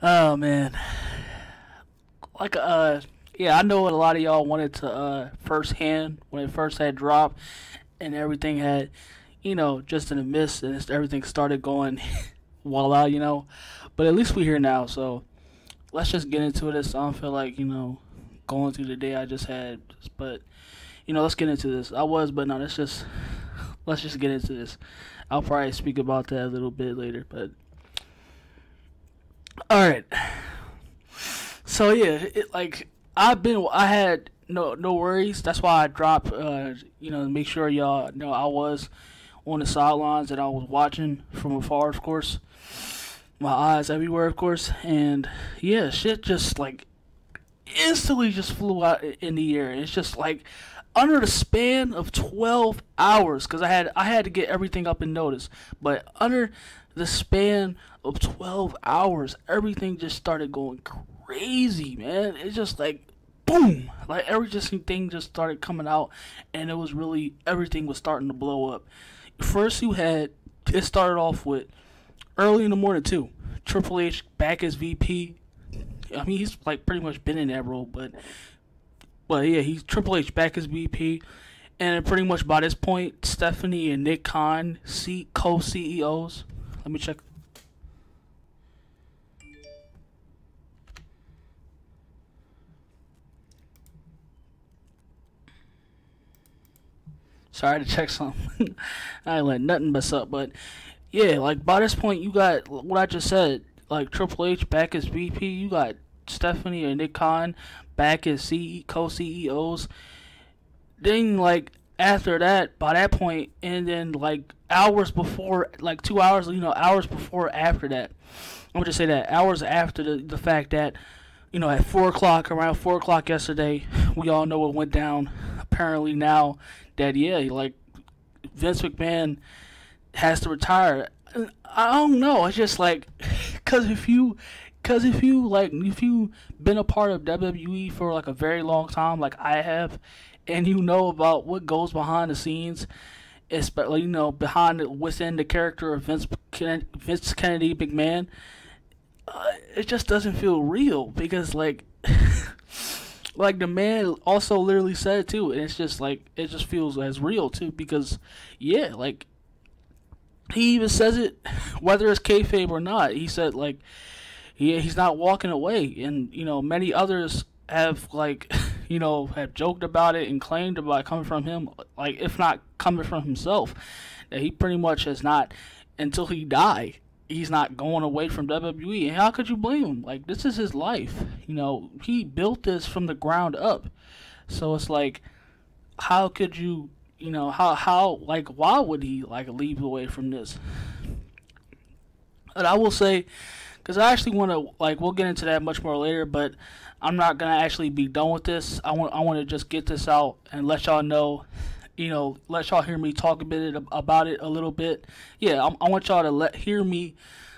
Oh man, like uh, yeah, I know what a lot of y'all wanted to uh firsthand when it first had dropped, and everything had, you know, just in a mist, and everything started going, voila, you know. But at least we're here now, so let's just get into this. I don't feel like you know going through the day I just had, but you know, let's get into this. I was, but no, let's just let's just get into this. I'll probably speak about that a little bit later, but all right. So yeah, it, like I've been, I had no no worries. That's why I dropped. Uh, you know, make sure y'all know I was on the sidelines and I was watching from afar, of course. My eyes everywhere, of course, and yeah, shit just like instantly just flew out in the air. It's just like under the span of 12 hours because I had I had to get everything up in notice, but under the span of 12 hours, everything just started going crazy, man. It's just like boom, like everything just started coming out, and it was really everything was starting to blow up. First, you had it started off with early in the morning too. Triple H back as VP. I mean, he's like pretty much been in that role, but but yeah, he's Triple H back as VP, and pretty much by this point, Stephanie and Nick Khan, C co CEOs. Let me check. Sorry to check something. I let nothing mess up, but yeah, like by this point, you got what I just said. Like Triple H back as VP, you got Stephanie and Nick Khan back as CEO, co CEOs. Then like after that, by that point, and then like hours before, like two hours, you know, hours before after that, I'm just say that hours after the the fact that, you know, at four o'clock, around four o'clock yesterday, we all know what went down. Apparently now that yeah, like Vince McMahon has to retire. I don't know. It's just like, cause if you Cause if you like, if you been a part of WWE for like a very long time, like I have, and you know about what goes behind the scenes, especially you know behind within the character of Vince Kennedy, Vince Kennedy McMahon, uh, it just doesn't feel real because like, like the man also literally said too, and it's just like it just feels as real too because yeah, like he even says it whether it's kayfabe or not. He said like he he's not walking away, and you know many others have like you know have joked about it and claimed about coming from him, like if not coming from himself, that he pretty much has not until he die. He's not going away from WWE, and how could you blame him? Like this is his life, you know. He built this from the ground up, so it's like, how could you, you know, how how like why would he like leave away from this? And I will say, because I actually want to like we'll get into that much more later, but I'm not gonna actually be done with this. I want I want to just get this out and let y'all know, you know, let y'all hear me talk a bit about it a little bit. Yeah, I, I want y'all to let hear me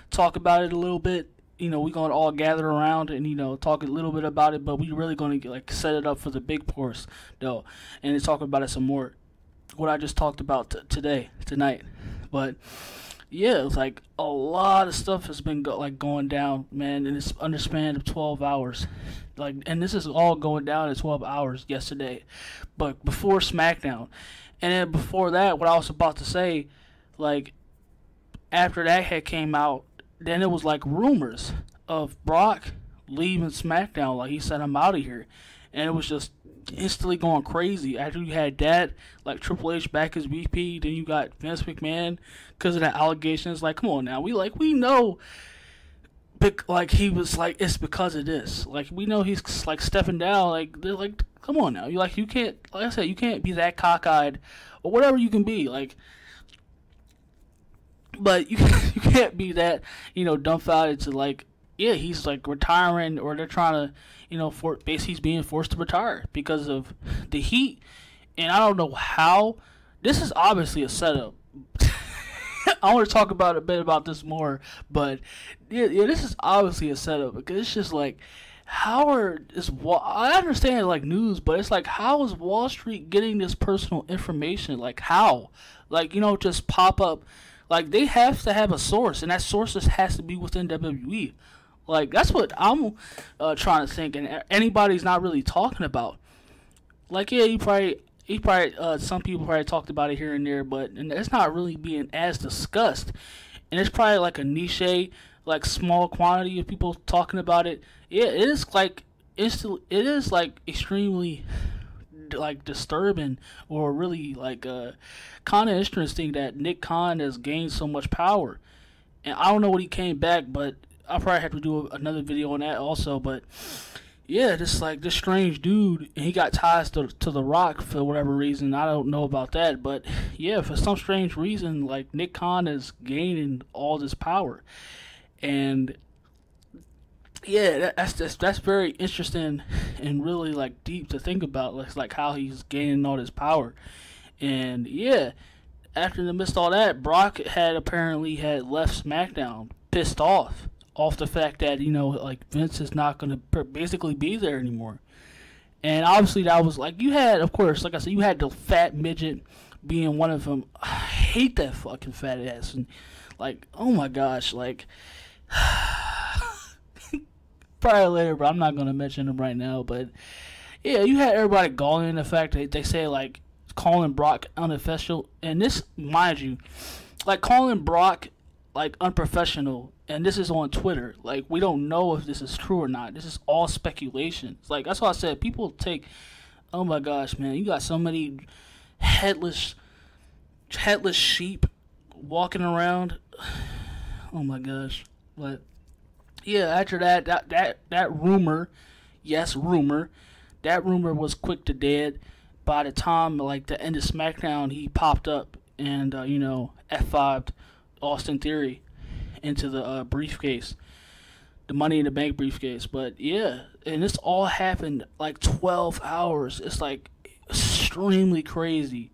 talk about it a little bit. You know, we're gonna all gather around and you know talk a little bit about it, but we really gonna get, like set it up for the big course though, and talk about it some more. What I just talked about t- today, tonight, but yeah, it's like a lot of stuff has been go- like going down, man, in this under span of 12 hours. Like, and this is all going down in 12 hours yesterday, but before SmackDown, and then before that, what I was about to say, like, after that had came out, then it was like rumors of Brock leaving SmackDown. Like he said, I'm out of here, and it was just instantly going crazy. After you had that, like Triple H back as VP, then you got Vince McMahon because of the allegations. Like, come on now, we like we know, like he was like it's because of this. Like we know he's like stepping down. Like they're like, come on now, you like you can't. Like I said, you can't be that cockeyed or whatever you can be. Like. But you you can't be that you know dumbfounded to like yeah he's like retiring or they're trying to you know, for basically he's being forced to retire because of the heat. And I don't know how. This is obviously a setup. I want to talk about a bit about this more, but yeah, yeah, this is obviously a setup because it's just like Howard is. I understand like news, but it's like how is Wall Street getting this personal information? Like how? Like you know, just pop up. Like they have to have a source, and that source just has to be within WWE. Like that's what I'm uh, trying to think, and anybody's not really talking about. Like yeah, you probably he probably uh, some people probably talked about it here and there, but and it's not really being as discussed. And it's probably like a niche, like small quantity of people talking about it. Yeah, it is like it's it is like extremely like disturbing or really like uh kind of interesting that Nick Khan has gained so much power. And I don't know what he came back, but I'll probably have to do another video on that also. But yeah, just like this strange dude, he got ties to to The Rock for whatever reason. I don't know about that, but yeah, for some strange reason, like Nick Khan is gaining all this power, and yeah, that, that's just that's very interesting and really like deep to think about. Like like how he's gaining all this power, and yeah, after the midst all that, Brock had apparently had left SmackDown pissed off off the fact that you know like Vince is not going to basically be there anymore, and obviously that was like you had of course like I said you had the fat midget being one of them. I hate that fucking fat ass and like oh my gosh like. probably later, but I'm not gonna mention him right now. But yeah, you had everybody galling in the fact that they say like calling Brock unofficial, and this, mind you, like calling Brock like unprofessional, and this is on Twitter. Like we don't know if this is true or not. This is all speculation. It's like that's why I said people take. Oh my gosh, man! You got so many headless, headless sheep walking around. Oh my gosh! But yeah, after that, that that that rumor, yes, rumor, that rumor was quick to dead. By the time like the end of SmackDown, he popped up and uh, you know F 5 Austin Theory into the uh, briefcase, the Money in the Bank briefcase. But yeah, and this all happened like 12 hours. It's like extremely crazy.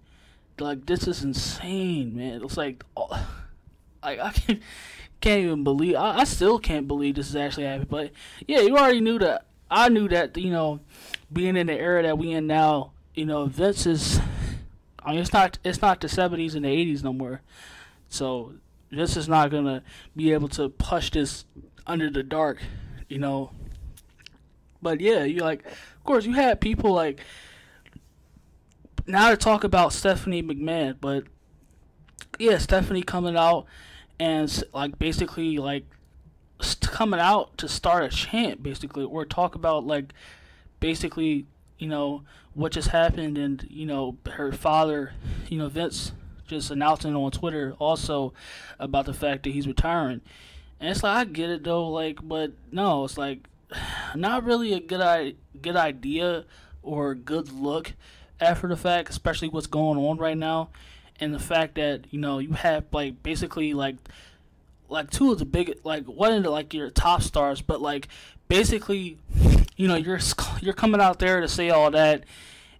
Like this is insane, man. It's like, like I can't, can't even believe. I, I still can't believe this is actually happening. But yeah, you already knew that. I knew that. You know, being in the era that we in now, you know, Vince is. I mean, it's not. It's not the seventies and the eighties no more. So this is not gonna be able to push this under the dark. You know. But yeah, you like. Of course, you had people like. Now to talk about Stephanie McMahon, but yeah, Stephanie coming out and like basically like coming out to start a chant basically or talk about like basically you know what just happened and you know her father you know Vince just announcing on Twitter also about the fact that he's retiring. And it's like I get it though like but no it's like not really a good I- good idea or good look after the fact especially what's going on right now. And the fact that you know you have like basically like like two of the big like one of the like your top stars, but like basically, you know you're you're coming out there to say all that,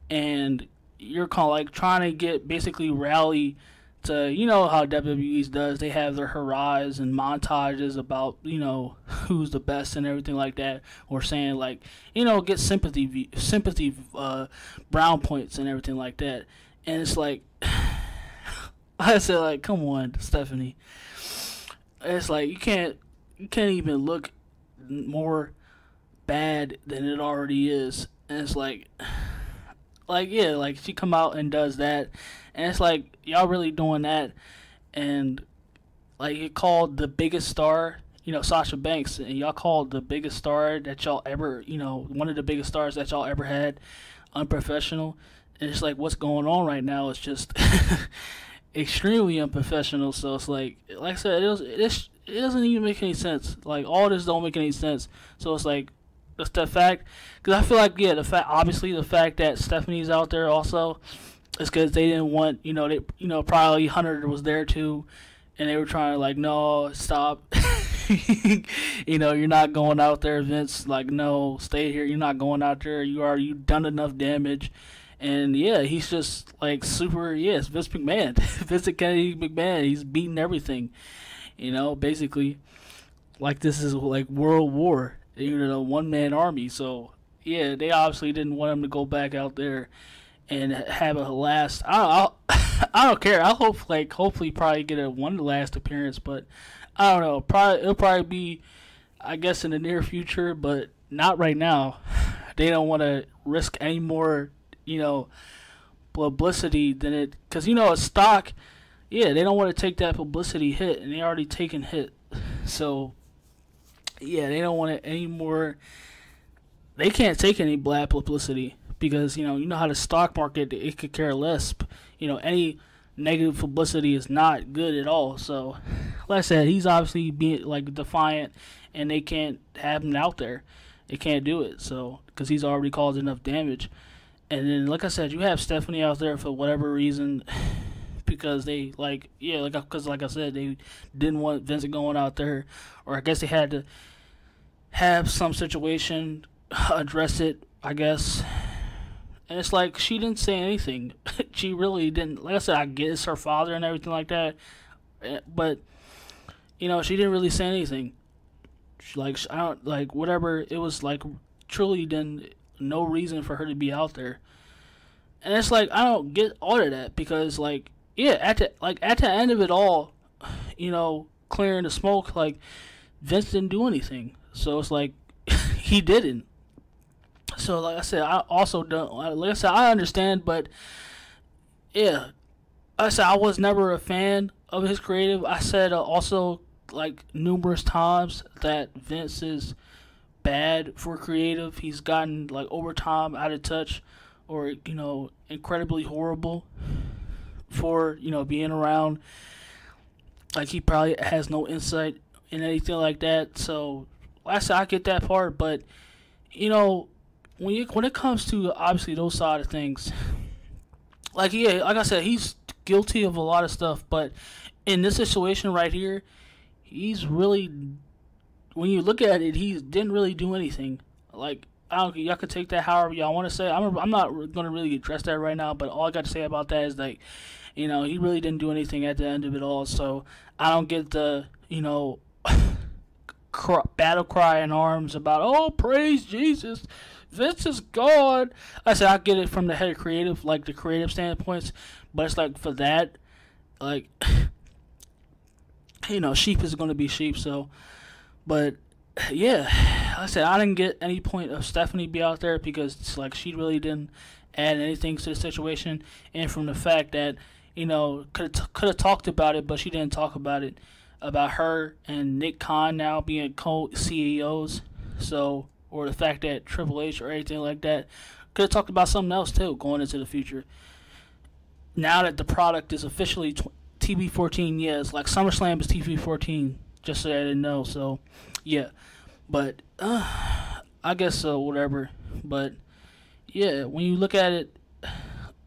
and you're kind of like trying to get basically rally to you know how WWE does. They have their hurrahs and montages about you know who's the best and everything like that, or saying like you know get sympathy sympathy uh, brown points and everything like that. And it's like I said, like, come on, Stephanie. It's like you can't you can't even look more bad than it already is. And it's like like yeah, like she come out and does that and it's like y'all really doing that and like you called the biggest star, you know, Sasha Banks and y'all called the biggest star that y'all ever, you know, one of the biggest stars that y'all ever had unprofessional. And it's like what's going on right now is just extremely unprofessional. So it's like, like I said, it was it, it doesn't even make any sense. Like all this don't make any sense. So it's like, just the fact, because I feel like yeah, the fact obviously the fact that Stephanie's out there also is because they didn't want you know they you know probably Hunter was there too, and they were trying to like no stop. you know, you're not going out there, Vince. Like, no, stay here. You're not going out there. You are. You've done enough damage and yeah, he's just like super. Yes, Vince McMahon, Vincent Kennedy McMahon. He's beating everything. You know, basically, like this is like World War. You know, one man army. So yeah, they obviously didn't want him to go back out there and have a last. I I'll, I don't care. I hope like hopefully probably get a one last appearance, but I don't know. Probably it'll probably be I guess in the near future, but not right now. They don't want to risk any more, you know, publicity than it, because you know a stock, yeah, they don't want to take that publicity hit, and they already taken hit, so yeah, they don't want it any more. They can't take any bad publicity because you know you know how the stock market it could care less. You know any negative publicity is not good at all. So, like I said, he's obviously being like defiant, and they can't have him out there. They can't do it. So, because he's already caused enough damage. And then, like I said, you have Stephanie out there for whatever reason, because they like yeah, like because like I said, they didn't want Vincent going out there, or I guess they had to have some situation address it. I guess and it's like she didn't say anything. she really didn't. Like I said, I guess her father and everything like that, eh, but you know, she didn't really say anything. She like I don't like whatever. It was like truly didn't no reason for her to be out there. And it's like I don't get all of that because like yeah, at the like at the end of it all, you know, clearing the smoke, like Vince didn't do anything. So it's like he didn't. So like I said, I also don't like I said I understand, but yeah, I said I was never a fan of his creative. I said uh, also like numerous times that Vince is bad for creative. He's gotten like over time out of touch, or you know incredibly horrible for you know being around. Like he probably has no insight in anything like that. So I said I get that part, but you know when you when it comes to obviously those side of things, like yeah, like I said, he's guilty of a lot of stuff, but in this situation right here, he's really when you look at it, he didn't really do anything. Like I don't, y'all can take that however y'all want to say. I'm I'm not gonna really address that right now, but all I got to say about that is like, you know, he really didn't do anything at the end of it all. So I don't get the you know. battle cry in arms about oh praise Jesus Vince is God. I said I get it from the head of creative, like the creative standpoints, but it's like for that, like you know, sheep is going to be sheep. So, but yeah, I said I didn't get any point of Stephanie be out there because it's like she really didn't add anything to the situation, and from the fact that you know could could have talked about it, but she didn't talk about it about her and Nick Khan now being co CEOs. So or the fact that Triple H or anything like that. Could have talked about something else too going into the future. Now that the product is officially t- TV-14, yes, like SummerSlam is TV-14, just so I didn't know. So, yeah, but uh, I guess so, whatever. But yeah, when you look at it,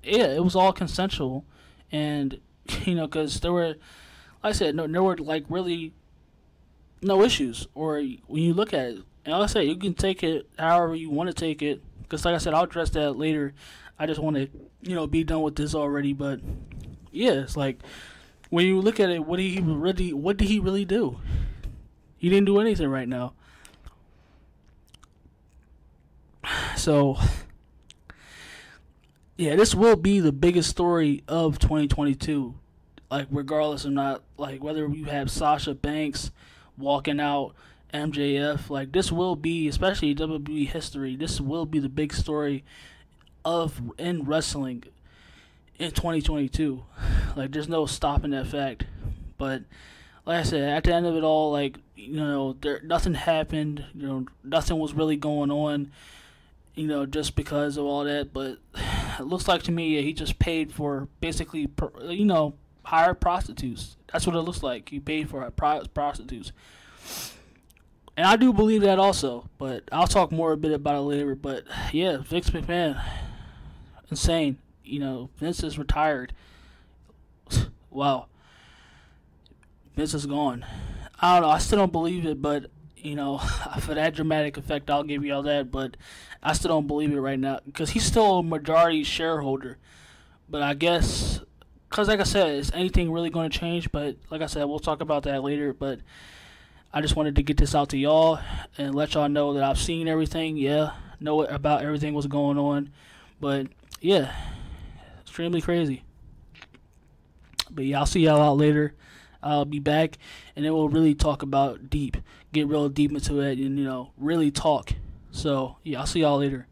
yeah, it was all consensual, and you know, because there were, like I said, no, there were like really no issues. Or when you look at it, and like I said, you can take it however you want to take it. Because, like I said, I'll address that later. I just want to, you know, be done with this already. But yeah, it's like when you look at it, what did he really, what did he really do? He didn't do anything right now. So, yeah, this will be the biggest story of 2022. Like, regardless of not like whether you have Sasha Banks walking out MJF. Like this will be, especially WWE history, this will be the big story of in wrestling in 2022. Like there's no stopping that fact. But like I said, at the end of it all, like you know, there nothing happened. You know, nothing was really going on. You know, just because of all that. But it looks like to me, he just paid for basically, you know, hired prostitutes. That's what it looks like. He paid for prostitutes. And I do believe that also, but I'll talk more a bit about it later. But yeah, Vince McMahon, insane. You know, Vince is retired. wow. Vince is gone. I don't know. I still don't believe it, but you know, for that dramatic effect, I'll give you all that. But I still don't believe it right now because he's still a majority shareholder. But I guess, because like I said, is anything really going to change? But like I said, we'll talk about that later. But I just wanted to get this out to y'all and let y'all know that I've seen everything. Yeah, know about everything what's going on. But yeah, extremely crazy. But yeah, I'll see y'all out later. I'll be back, and then we'll really talk about deep, get real deep into it, and you know, really talk. So yeah, I'll see y'all later.